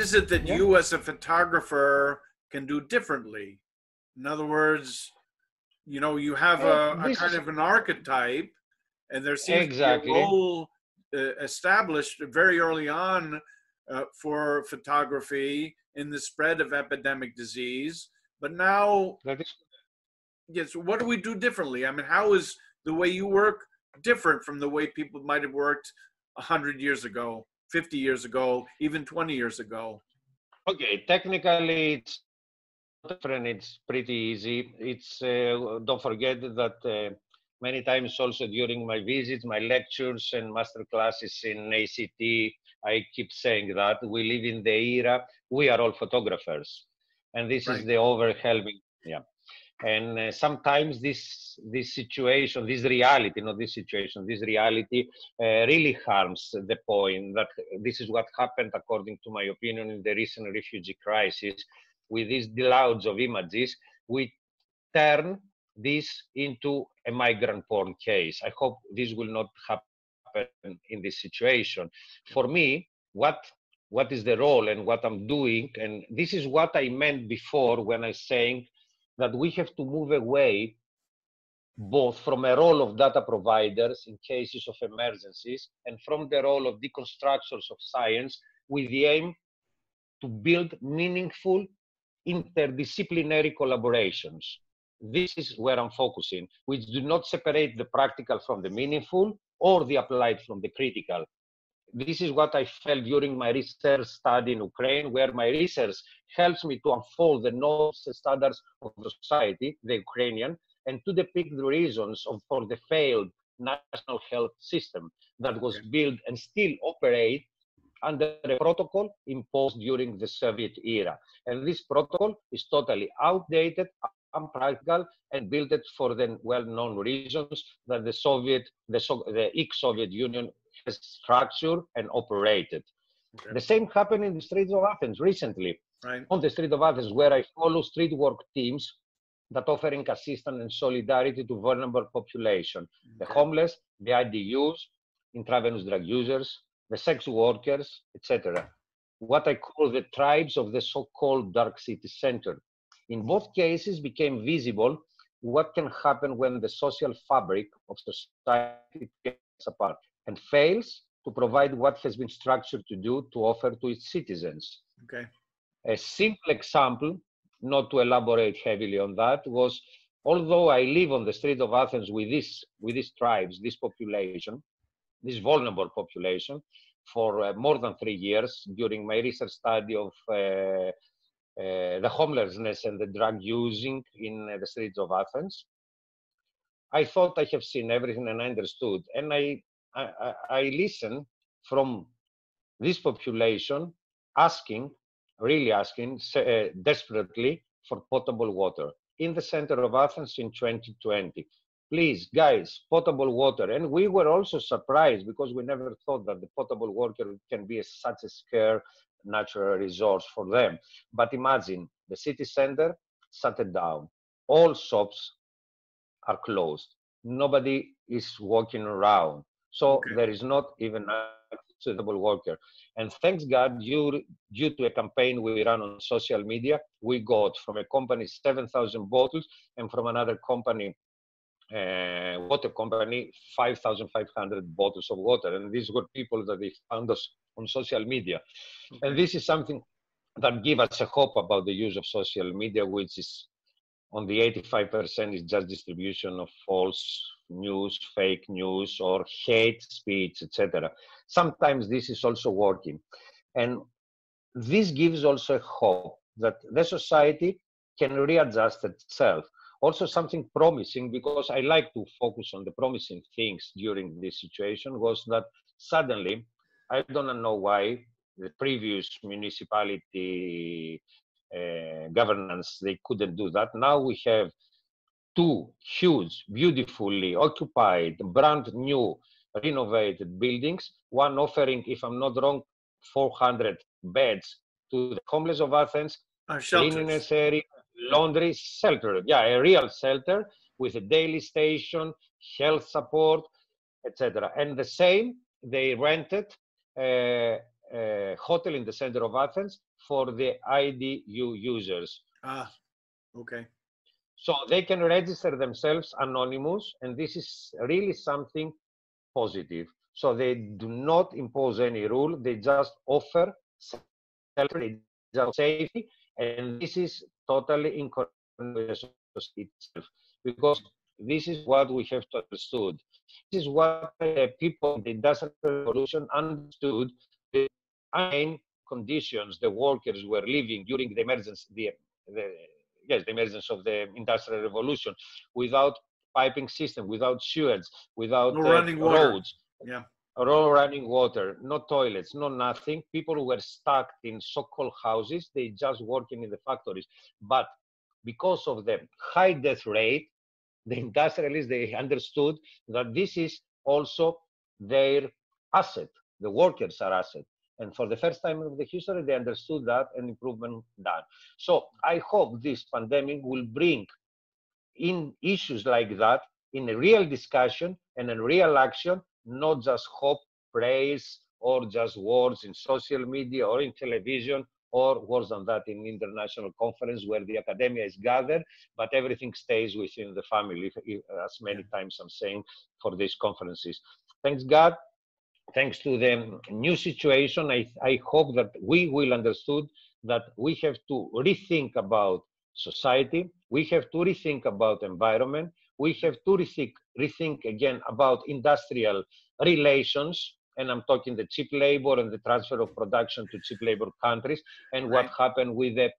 what is it that yeah. you as a photographer can do differently? In other words, you know, you have a, a kind of an archetype, and there seems exactly. to be a role uh, established very early on uh, for photography in the spread of epidemic disease. But now, yes, what do we do differently? I mean, how is the way you work different from the way people might have worked 100 years ago, 50 years ago, even 20 years ago? Okay, technically it's different. It's pretty easy. It's uh, don't forget that uh, many times also during my visits, my lectures and master classes in ACT, I keep saying that we live in the era we are all photographers, and this right. is the overwhelming yeah and uh, sometimes this this situation this reality not this situation this reality uh, really harms the point that this is what happened according to my opinion in the recent refugee crisis with these clouds of images. We turn this into a migrant porn case. I hope this will not happen in this situation. For me what what is the role and what i'm doing? And this is what i meant before when i saying that we have to move away both from a role of data providers in cases of emergencies and from the role of deconstructors of science with the aim to build meaningful interdisciplinary collaborations. This is where I'm focusing, which do not separate the practical from the meaningful or the applied from the critical, this is what I felt during my research study in Ukraine, where my research helps me to unfold the norms and standards of the society, the Ukrainian, and to depict the reasons of, for the failed national health system that was built and still operate under a protocol imposed during the Soviet era. And this protocol is totally outdated, unpractical, and built for the well-known reasons that the Soviet, the, the ex-Soviet Union structured and operated. Okay. The same happened in the streets of Athens recently. Right. On the street of Athens, where I follow street work teams that offering assistance and solidarity to vulnerable population, okay. the homeless, the IDUs, intravenous drug users, the sex workers, etc. What I call the tribes of the so-called dark city center. In both cases became visible what can happen when the social fabric of society gets apart and fails to provide what has been structured to do to offer to its citizens. Okay. A simple example, not to elaborate heavily on that, was although I live on the street of Athens with this with these tribes, this population, this vulnerable population, for uh, more than three years during my research study of uh, uh, the homelessness and the drug using in uh, the streets of Athens. I thought I have seen everything and I understood, and I I, I, listen from this population asking, really asking uh, desperately for potable water in the center of Athens in 2020. Please, guys, potable water. And we were also surprised because we never thought that the potable water can be a, such a scarce natural resource for them. But imagine the city center shut down. All shops are closed. Nobody is walking around. So okay. there is not even a suitable worker. And thanks God, due, due to a campaign we ran on social media, we got from a company 7,000 bottles and from another company, uh, water company, 5,500 bottles of water. And these were people that they found us on social media. And this is something that give us a hope about the use of social media, which is on the 85% is just distribution of false news, fake news, or hate speech, etc. Sometimes this is also working. And this gives also a hope that the society can readjust itself. Also, something promising, because I like to focus on the promising things during this situation, was that suddenly, I don't know why, the previous municipality governance, they couldn't do that. Now we have two huge, beautifully occupied, brand new, renovated buildings, one offering, if I'm not wrong, 400 beds to the homeless of Athens, uh, cleanliness area, laundry, shelter. Yeah, a real shelter with a daily station, health support, etc. And the same, they rented uh, a hotel in the center of Athens for the IDU users. Ah, okay. So they can register themselves anonymous, and this is really something positive. So they do not impose any rule; they just offer safety, and this is totally in itself because this is what we have to understood. This is what uh, people in the industrial revolution understood the main conditions the workers were living during the emergence, the, the yes, the emergence of the industrial revolution without piping system, without sewage, without no uh, roads. Yeah. All running water, no toilets, no nothing. People were stuck in so-called houses. They just working in the factories. But because of the high death rate, the industrialists they understood that this is also their asset. The workers are asset. And for the first time in the history, they understood that and improvement done. So I hope this pandemic will bring in issues like that in a real discussion and a real action, not just hope, praise, or just words in social media or in television or worse than that in international conference where the academia is gathered, but everything stays within the family, as many times I'm saying for these conferences. Thanks God, thanks to the new situation, I, I hope that we will understood that we have to rethink about society, we have to rethink about environment, we have to rethink, rethink again about industrial relations, and I'm talking the cheap labor and the transfer of production to cheap labor countries, and right. what happened with the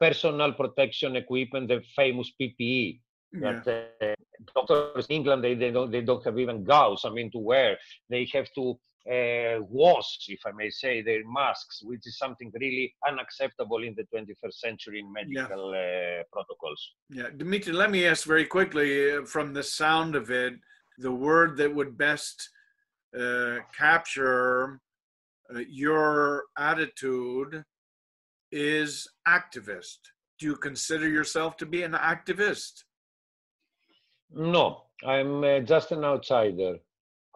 personal protection equipment, the famous PPE. That uh, doctors in England they, they don't they don't have even gauze. I mean to wear. They have to uh, wash, if I may say, their masks, which is something really unacceptable in the 21st century in medical yeah. uh, protocols. Yeah, Dimitri, let me ask very quickly uh, from the sound of it, the word that would best uh, capture uh, your attitude is activist. Do you consider yourself to be an activist? No, I'm uh, just an outsider.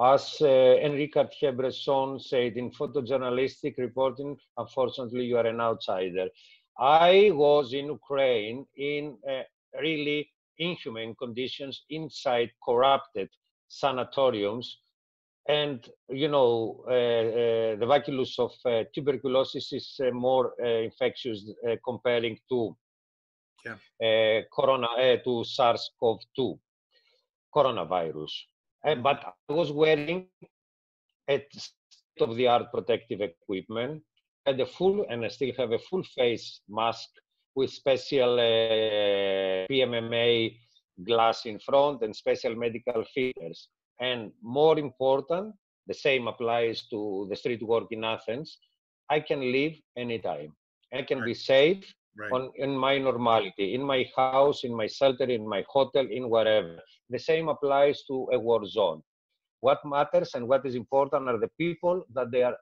As uh, Henri Cartier-Bresson said in photojournalistic reporting, unfortunately, you are an outsider. I was in Ukraine in uh, really inhumane conditions inside corrupted sanatoriums and you know uh, uh, the bacillus of uh, tuberculosis is more infectious comparing to yeah. corona to SARS-CoV-2 coronavirus. Mm-hmm. but I was wearing a state-of-the-art protective equipment, had a full, and I still have a full face mask with special uh, PMMA glass in front and special medical filters. And more important, the same applies to the street work in Athens. I can leave anytime. I can be safe right. on in my normality, in my house, in my shelter, in my hotel, in wherever. The same applies to a war zone. What matters and what is important are the people that they are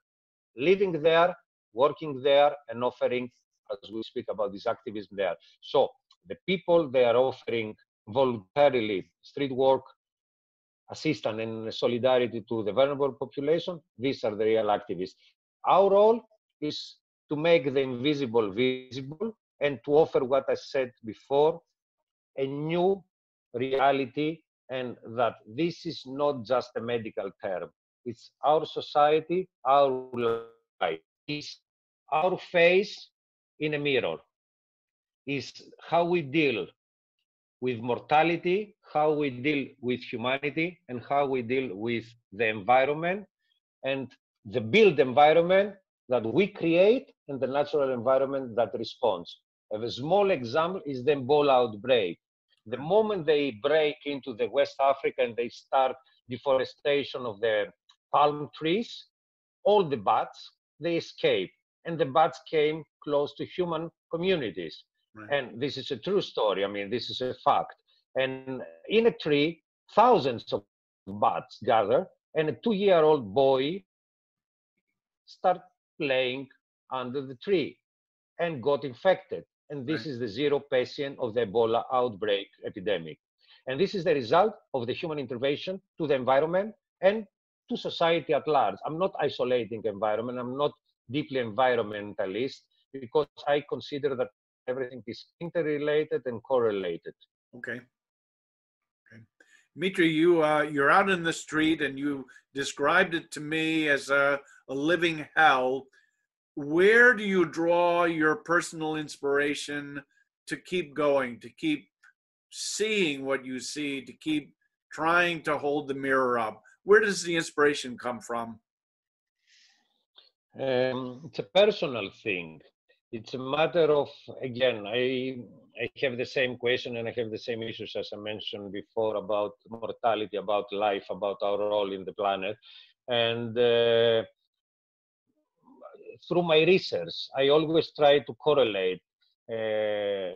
living there, working there, and offering, as we speak about this activism there. So the people they are offering voluntarily street work, assistance and solidarity to the vulnerable population, these are the real activists. Our role is to make the invisible visible and to offer what I said before, a new reality and that this is not just a medical term. It's our society, our life. It's our face in a mirror. Is how we deal with mortality, how we deal with humanity, and how we deal with the environment, and the built environment that we create and the natural environment that responds. A small example is the Ebola outbreak. The moment they break into the West Africa and they start deforestation of the palm trees, all the bats, they escape. And the bats came close to human communities. Right. And this is a true story. I mean, this is a fact. And in a tree, thousands of bats gather, and a two-year-old boy start playing under the tree and got infected. And this right. is the zero patient of the Ebola outbreak epidemic. And this is the result of the human intervention to the environment and to society at large. I'm not isolating environment. I'm not deeply environmentalist because I consider that everything is interrelated and correlated. Okay. Okay. Dimitri, you uh, you're out in the street and you described it to me as a, a living hell. Where do you draw your personal inspiration to keep going, to keep seeing what you see, to keep trying to hold the mirror up? Where does the inspiration come from? Um, it's a personal thing. It's a matter of again. I I have the same question and I have the same issues as I mentioned before about mortality, about life, about our role in the planet, and uh, through my research, I always try to correlate. Uh,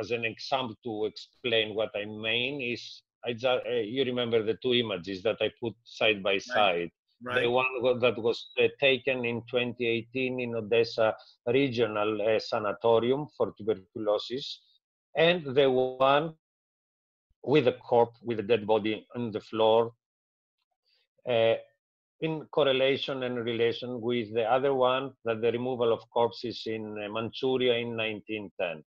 as an example to explain what I mean is I just, uh, you remember the two images that I put side by side. Right. The one that was uh, taken in 2018 in Odessa Regional uh, Sanatorium for tuberculosis, and the one with a corpse, with a dead body on the floor, uh, in correlation and relation with the other one, that the removal of corpses in uh, Manchuria in 1910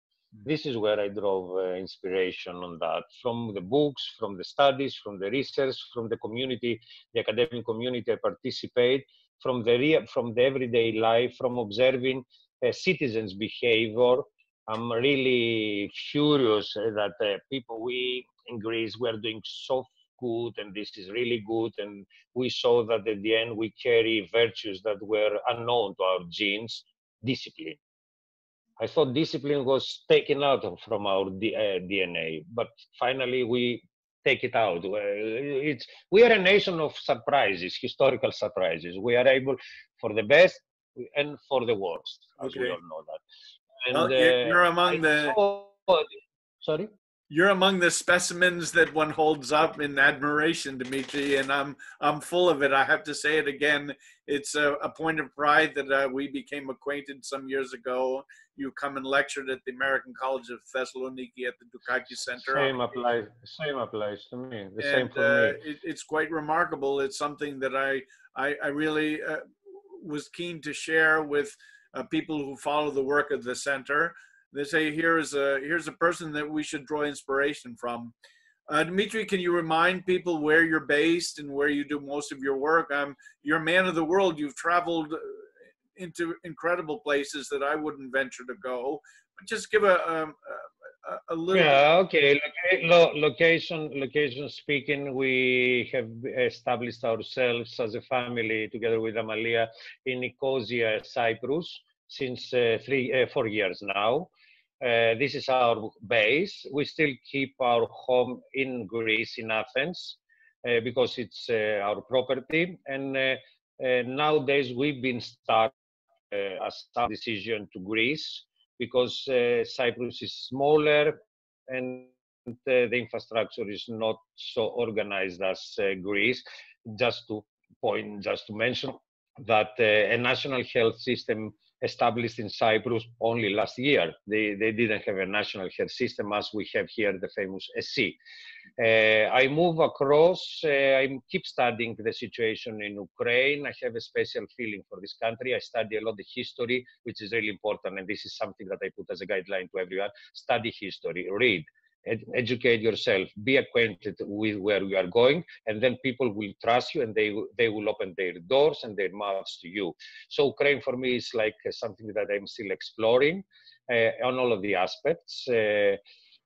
this is where I drove uh, inspiration on that. From the books, from the studies, from the research, from the community, the academic community I participate, from the real, from the everyday life, from observing uh, citizens' behavior. I'm really furious that uh, people we in Greece were doing so good and this is really good and we saw that at the end we carry virtues that were unknown to our genes discipline I thought discipline was taken out from our D, uh, DNA, but finally we take it out. It's, we are a nation of surprises, historical surprises. We are able for the best and for the worst, as okay. we all know that. And, well, you're among I the. Saw, sorry you're among the specimens that one holds up in admiration, Dimitri, and I'm I'm full of it. I have to say it again. It's a, a point of pride that uh, we became acquainted some years ago. You come and lectured at the American College of Thessaloniki at the Dukakis Center. Same applies. Same applies to me. The and, same for uh, me. It, it's quite remarkable. It's something that I I, I really uh, was keen to share with uh, people who follow the work of the center they say here is a here's a person that we should draw inspiration from. Uh, Dimitri, can you remind people where you're based and where you do most of your work? Um, you're a man of the world. You've traveled uh, into incredible places that I wouldn't venture to go. But just give a, um, a, a little. Yeah. Okay. location. Location speaking, we have established ourselves as a family together with Amalia in Nicosia, Cyprus, since uh, three, uh, four years now. Uh, this is our base. We still keep our home in Greece, in Athens, uh, because it's uh, our property. And uh, uh, nowadays we've been stuck as a decision to Greece because Cyprus is smaller and the infrastructure is not so organized as Greece. Just to point, just to mention that a national health system established in Cyprus only last year. They, they didn't have a national health system as we have here, the famous SC. Uh, I move across, uh, I keep studying the situation in Ukraine. I have a special feeling for this country. I study a lot of history, which is really important. And this is something that I put as a guideline to everyone. Study history, read, ed- educate yourself, be acquainted with where you are going, and then people will trust you and they, they will open their doors and their mouths to you. So Ukraine for me is like something that I'm still exploring uh, on all of the aspects. Uh,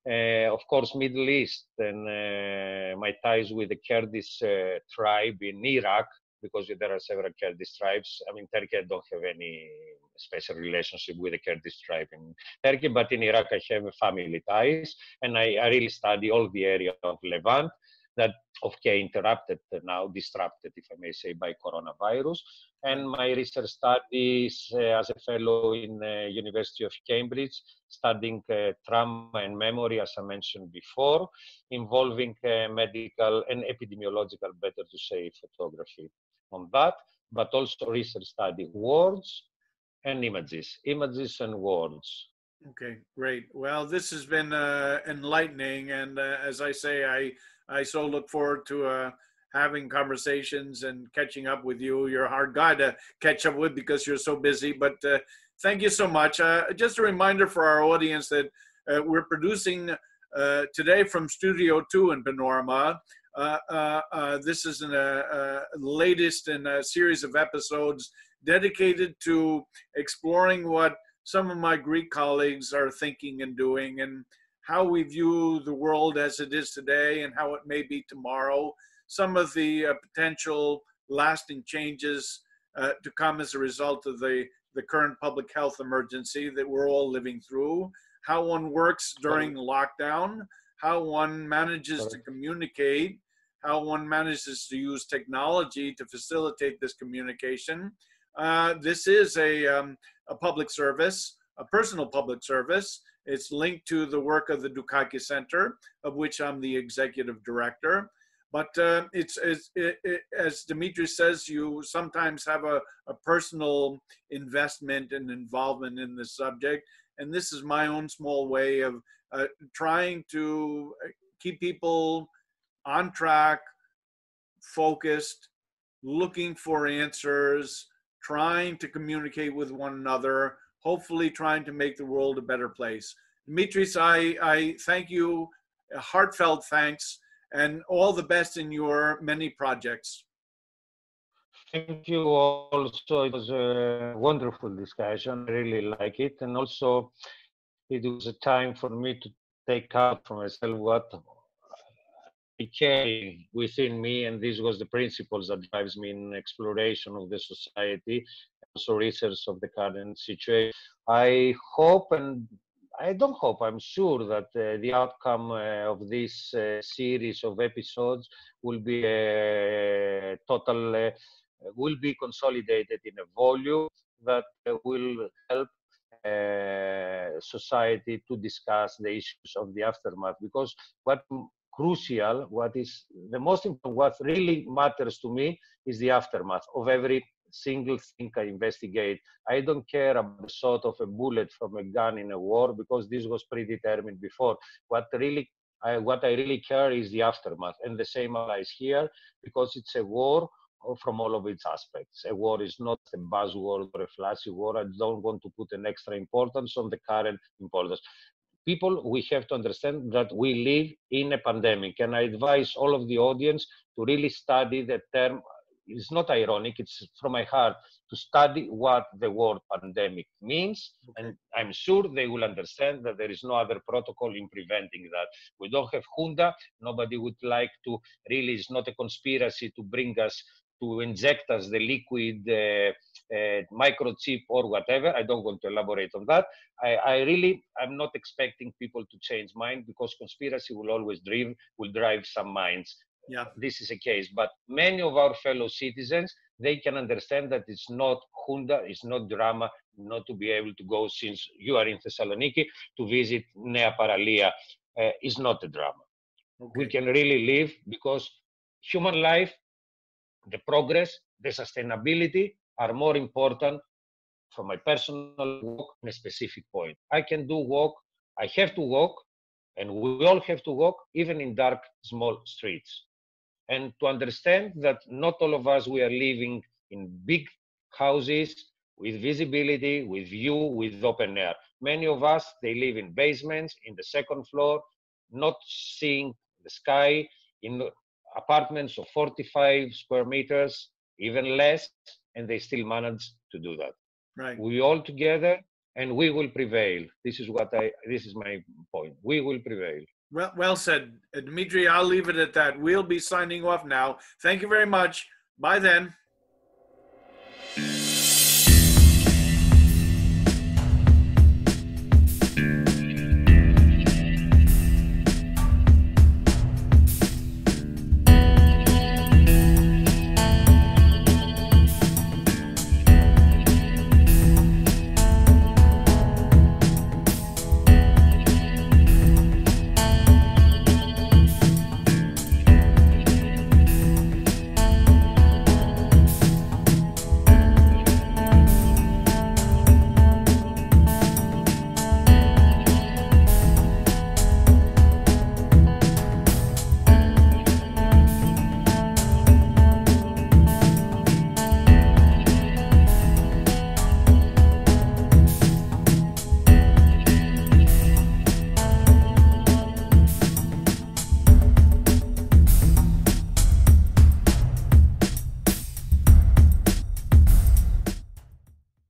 uh, of course, Middle East and uh, my ties with the Kurdish uh, tribe in Iraq, because there are several Kurdish tribes. I mean, Turkey I don't have any special relationship with the Kurdish tribe in Turkey, but in Iraq I have family ties, and I, I really study all the area of Levant that okay interrupted now disrupted if i may say by coronavirus and my research studies uh, as a fellow in uh, university of cambridge studying uh, trauma and memory as i mentioned before involving uh, medical and epidemiological better to say photography on that but also research study words and images, images and words. Okay, great. Well, this has been uh, enlightening, and uh, as I say, I I so look forward to a having conversations and catching up with you. You're a hard guy to catch up with because you're so busy. But uh, thank you so much. Uh, just a reminder for our audience that uh, we're producing uh, today from Studio 2 in Panorama. Uh, uh, this is the latest in a series of episodes dedicated to exploring what some of my Greek colleagues are thinking and doing and how we view the world as it is today and how it may be tomorrow, some of the uh, potential lasting changes uh, to come as a result of the, the current public health emergency that we're all living through, how one works during lockdown, how one manages to communicate, how one manages to use technology to facilitate this communication. Uh, this is a, um, a public service, a personal public service. It's linked to the work of the Dukakis Center, of which I'm the executive director. But uh, it's, it's it, it, as Dimitri says, you sometimes have a, a personal investment and involvement in the subject. And this is my own small way of uh, trying to uh, keep people on track, focused, looking for answers, trying to communicate with one another, hopefully trying to make the world a better place. Dimitris, I, I thank you, heartfelt thanks, and all the best in your many projects. Thank you also. It was a wonderful discussion. I really like it. And also, it was a time for me to take out for myself what became within me, and this was the principles that drives me in exploration of the society, also research of the current situation. I hope and I don't hope, I'm sure that uh, the outcome uh, of this uh, series of episodes will be a total, uh, will be consolidated in a volume that uh, will help uh, society to discuss the issues of the aftermath. Because what crucial, what is the most important, what really matters to me is the aftermath of every single thing I investigate. I don't care about the sort of a bullet from a gun in a war because this was predetermined before. What really I, what I really care is the aftermath, and the same applies here because it's a war from all of its aspects. A war is not a buzzword or a flashy war. I don't want to put an extra importance on the current importance people, we have to understand that we live in a pandemic. And I advise all of the audience to really study the term. It's not ironic, it's from my heart to study what the word pandemic means. And I'm sure they will understand that there is no other protocol in preventing that. We don't have junta. Nobody would like to really, it's not a conspiracy to bring us to inject us the liquid uh, uh, microchip or whatever. I don't want to elaborate on that. I, I, really, I'm not expecting people to change mind because conspiracy will always drive, will drive some minds. Yeah. This is a case, but many of our fellow citizens, they can understand that it's not junta, it's not drama, not to be able to go since you are in Thessaloniki to visit Nea Paralia uh, is not a drama. Okay. We can really live because human life the progress, the sustainability are more important for my personal work in a specific point. I can do work, I have to walk, and we all have to walk, even in dark, small streets. And to understand that not all of us, we are living in big houses with visibility, with view, with open air. Many of us, they live in basements, in the second floor, not seeing the sky, in apartments of 45 square meters, even less, and they still manage to do that. Right. We all together, and we will prevail. This is what I. This is my point. We will prevail. Well, well said, Dimitri. I'll leave it at that. We'll be signing off now. Thank you very much. Bye then.